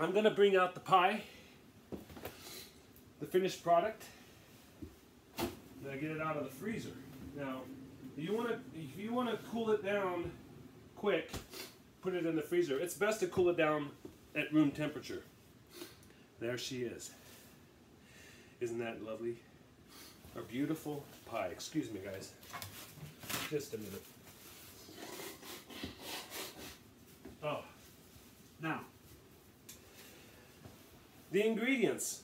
I'm gonna bring out the pie, the finished product. Then I get it out of the freezer. Now, you wanna if you wanna cool it down quick, put it in the freezer. It's best to cool it down at room temperature. There she is. Isn't that lovely? A beautiful pie. Excuse me, guys. Just a minute. Oh, now the ingredients.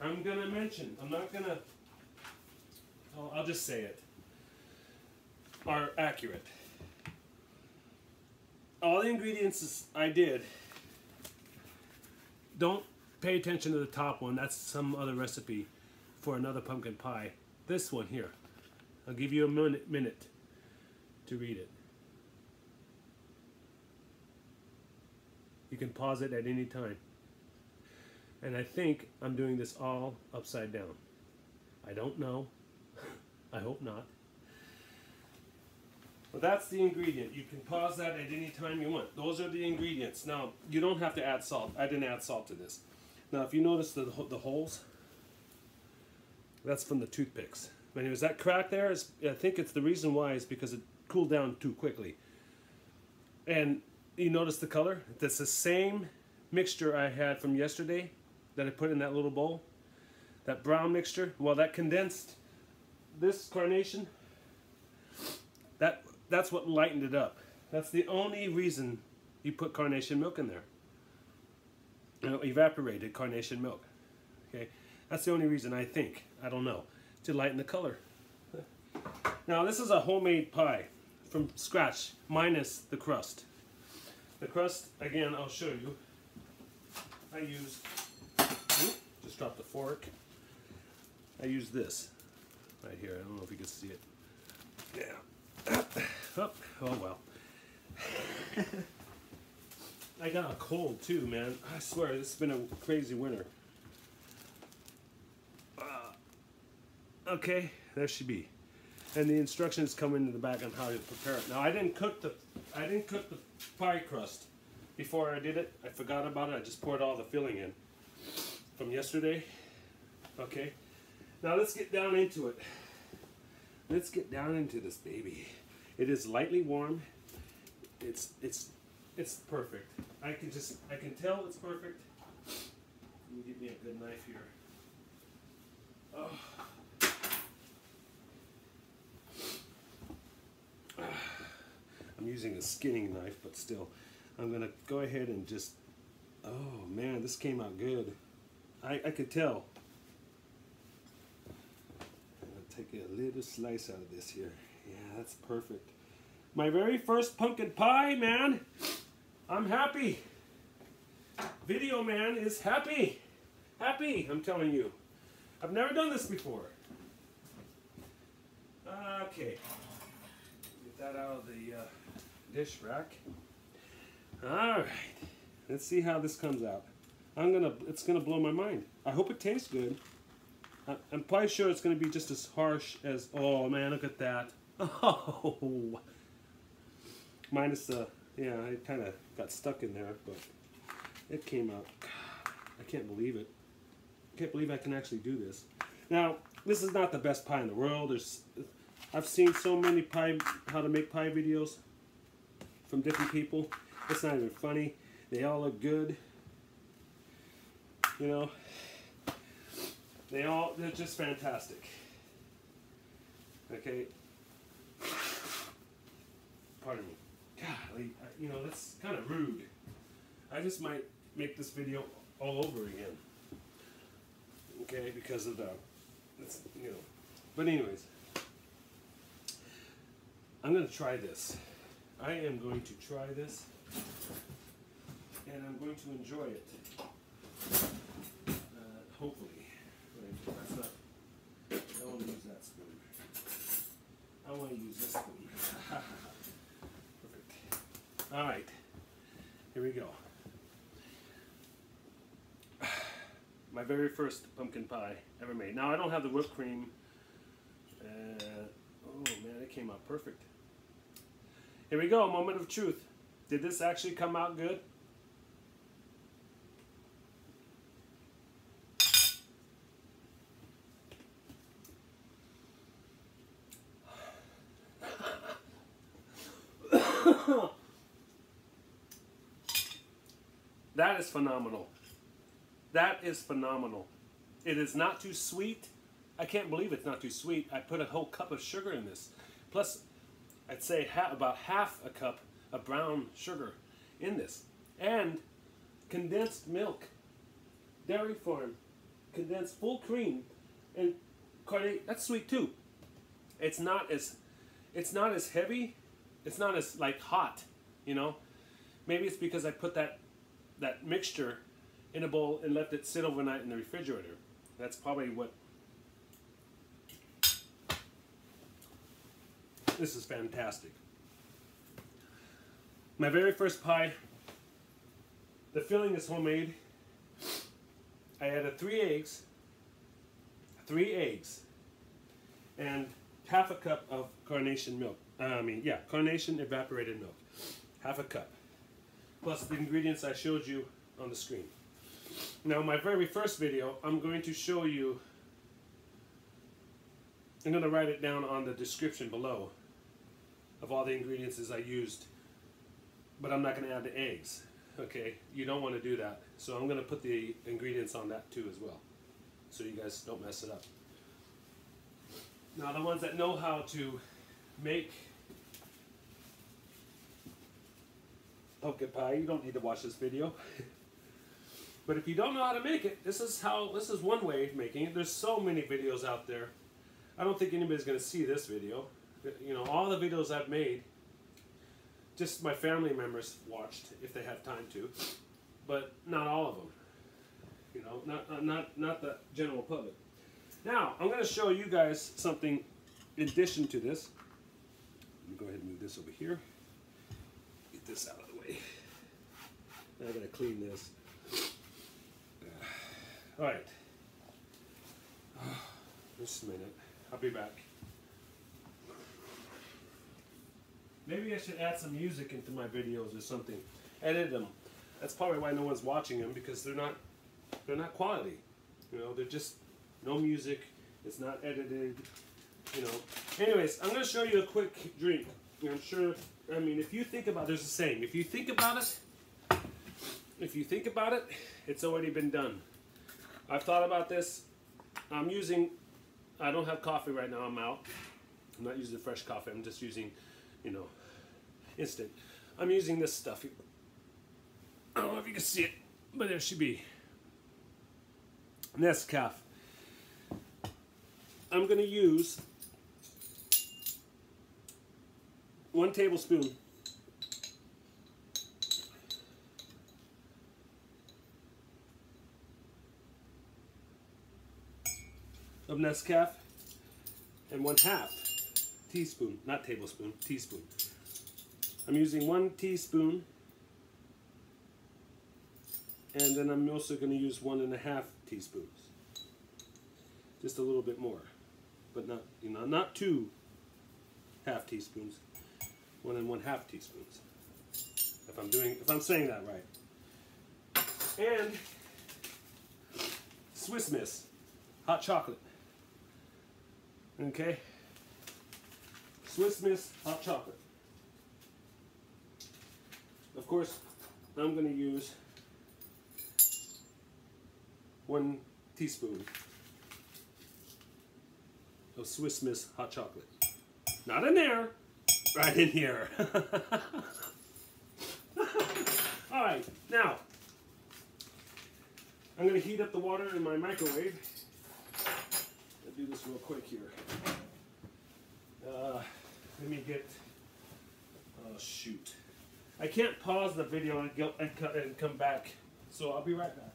I'm gonna mention. I'm not gonna. I'll, I'll just say it. Are accurate. All the ingredients I did. Don't pay attention to the top one. That's some other recipe for another pumpkin pie. This one here. I'll give you a minute, minute to read it. You can pause it at any time. And I think I'm doing this all upside down. I don't know. I hope not. But that's the ingredient. You can pause that at any time you want. Those are the ingredients. Now, you don't have to add salt. I didn't add salt to this. Now, if you notice the, the holes, that's from the toothpicks. But anyways, that crack there is, I think it's the reason why is because it cooled down too quickly. And you notice the color? That's the same mixture I had from yesterday that I put in that little bowl. That brown mixture, well that condensed this carnation, that that's what lightened it up. That's the only reason you put carnation milk in there. You know, evaporated carnation milk. Okay, that's the only reason I think. I don't know to lighten the color. Now this is a homemade pie from scratch, minus the crust. The crust, again, I'll show you. I just drop the fork. I use this right here. I don't know if you can see it. Yeah. oh, oh well. I got a cold too, man. I swear, this has been a crazy winter. Uh, okay, there she be. And the instructions come into the back on how to prepare it. Now I didn't cook the I didn't cook the pie crust before I did it. I forgot about it. I just poured all the filling in from yesterday. Okay. Now let's get down into it. Let's get down into this baby. It is lightly warm. It's it's it's perfect. I can just I can tell it's perfect. Let me get me a good knife here. Oh. I'm using a skinning knife, but still. I'm gonna go ahead and just, oh man, this came out good. I, I could tell. Gonna take a little slice out of this here. Yeah, that's perfect. My very first pumpkin pie, man. I'm happy. Video man is happy. Happy, I'm telling you. I've never done this before. Okay. Get that out of the uh, dish rack. All right, let's see how this comes out. I'm gonna, it's gonna blow my mind. I hope it tastes good. I, I'm probably sure it's gonna be just as harsh as, oh man, look at that. Oh, minus the, yeah, I kind of got stuck in there, but it came out. I can't believe it. I can't believe I can actually do this. Now, this is not the best pie in the world. There's, I've seen so many pie, how to make pie videos from different people. It's not even funny. They all look good. You know, they all, they're just fantastic. Okay. Pardon me. Golly, you know, that's kind of rude. I just might make this video all over again. Okay, because of the, it's, you know. But anyways, I'm going to try this. I am going to try this and I'm going to enjoy it. Hopefully. That's not, I don't want to use that spoon. I want to use this spoon. Perfect. Alright, here we go. My very first pumpkin pie ever made. Now I don't have the whipped cream. Uh, oh man, it came out perfect. Here we go, moment of truth. Did this actually come out good? That is phenomenal. That is phenomenal. It is not too sweet. I can't believe it's not too sweet. I put a whole cup of sugar in this. Plus, I'd say ha about half a cup of brown sugar in this. And condensed milk. Dairy Farm. Condensed full cream. And that's sweet too. It's not as it's not as heavy. It's not as like hot, you know. Maybe it's because I put that that mixture in a bowl and left it sit overnight in the refrigerator. That's probably what This is fantastic. My very first pie, the filling is homemade. I added three eggs, three eggs, and half a cup of carnation milk. I mean, yeah, carnation evaporated milk. Half a cup. Plus the ingredients I showed you on the screen. Now, my very first video, I'm going to show you, I'm going to write it down on the description below of all the ingredients I used, but I'm not going to add the eggs. Okay, you don't want to do that. So I'm going to put the ingredients on that too as well, so you guys don't mess it up. Now the ones that know how to make pumpkin pie, you don't need to watch this video. but if you don't know how to make it, this is how this is one way of making it. There's so many videos out there. I don't think anybody's going to see this video. Uh, you know, all the videos I've made, just my family members watched if they have time to, but not all of them. You know, not not not the general public. Now, I'm going to show you guys something in addition to this. Let me go ahead and move this over here. Get this out. Now I got to clean this. All right. Just a minute. I'll be back. Maybe I should add some music into my videos or something. Edit them. That's probably why no one's watching them because they're not they're not quality. You know, they're just no music. It's not edited. You know. Anyways, I'm gonna show you a quick drink. I'm sure. I mean, if you think about, there's a saying. If you think about it, if you think about it, it's already been done. I've thought about this. I'm using. I don't have coffee right now. I'm out. I'm not using fresh coffee. I'm just using, you know, instant. I'm using this stuff. I don't know if you can see it, but there should be. Nescafe. I'm to use one tablespoon of Nescafe and one half teaspoon, not tablespoon, teaspoon. I'm using one teaspoon and then I'm also going to use one and a half teaspoons. Just a little bit more but not you know not two half teaspoons, one and one half teaspoons. If I'm doing if I'm saying that right. And Swiss Miss hot chocolate. Okay. Swiss Miss hot chocolate. Of course, I'm going to use one teaspoon of Swiss Miss hot chocolate. Not in there, right in here. All right, now I'm going to heat up the water in my microwave. I'll do this real quick here. Uh, let me get. Oh shoot! I can't pause the video and, go, and, and come back, so I'll be right back.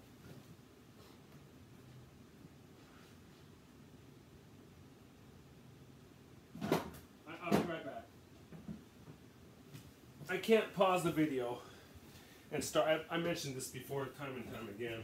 I can't pause the video and start. I, I, mentioned this before time and time again.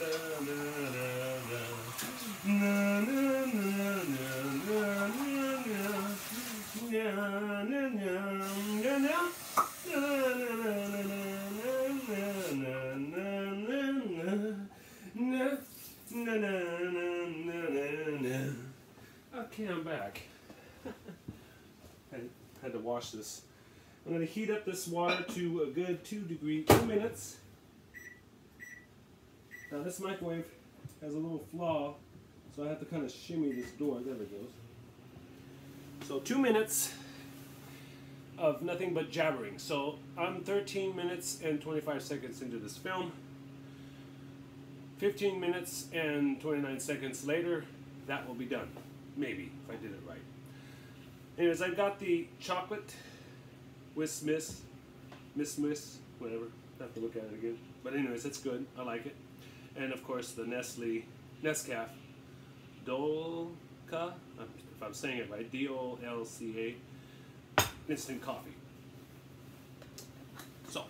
Okay, I'm back. I had to wash this. I'm going to heat up this water to a good two degree, two minutes. Now this microwave has a little flaw, so I have to kind of shimmy this door. There it goes. So two minutes of nothing but jabbering. So I'm 13 minutes and 25 seconds into this film. 15 minutes and 29 seconds later, that will be done. Maybe, if I did it right. Anyways, I've got the chocolate with Miss, Miss Miss, whatever. I have to look at it again. But anyways, it's good. I like it. And of course, the Nestle Nescafe Dolca, if I'm saying it right, D-O-L-C-A instant coffee. So,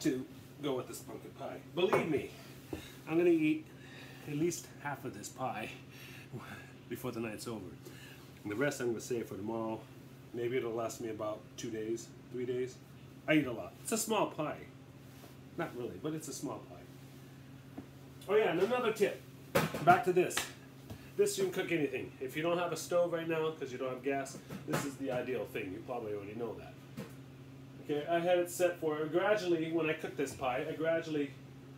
to go with this pumpkin pie, believe me, I'm gonna eat at least half of this pie before the night's over. And the rest I'm gonna save for tomorrow. Maybe it'll last me about two days, three days. I eat a lot. It's a small pie. Not really, but it's a small pie. Oh yeah, and another tip. Back to this. This you can cook anything. If you don't have a stove right now because you don't have gas, this is the ideal thing. You probably already know that. Okay, I had it set for gradually when I cooked this pie. I gradually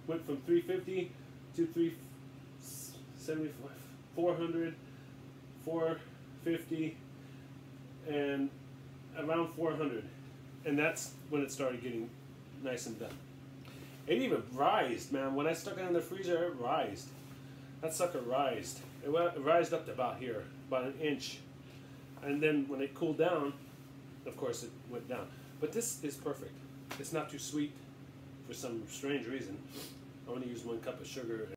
went from 350 to 375, 400, 450, and around 400, and that's when it started getting nice and done. It even rised, man. When I stuck it in the freezer, it rised. That sucker rised. It, went, it rised up to about here, about an inch. And then when it cooled down, of course it went down. But this is perfect. It's not too sweet for some strange reason. I only use one cup of sugar.